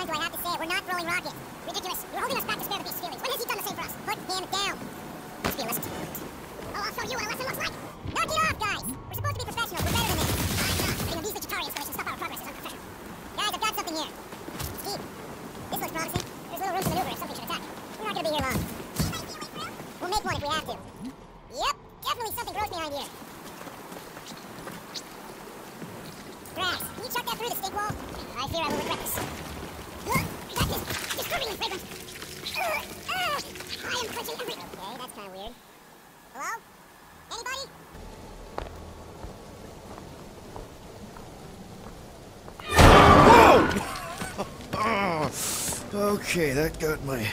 We're not throwing rockets. Ridiculous. You're holding us back to spare the beast's feelings. When has he done the same for us? Put him down. Lesson. Oh, I'll show you what a lesson looks like. Knock it off, guys. We're supposed to be professionals. We're better than this. I'm not. Letting a beast Chitauri installation stop our progress is unprofessional. Guys, I've got something here. Steve, this looks promising. There's little room to maneuver if something should attack. We're not gonna be here long. We'll make one if we have to. Yep, definitely something grows behind here. Drax, can you chuck that through the stink wall? I fear I will regret this. That's kind of weird. Hello? Anybody? Okay, that got my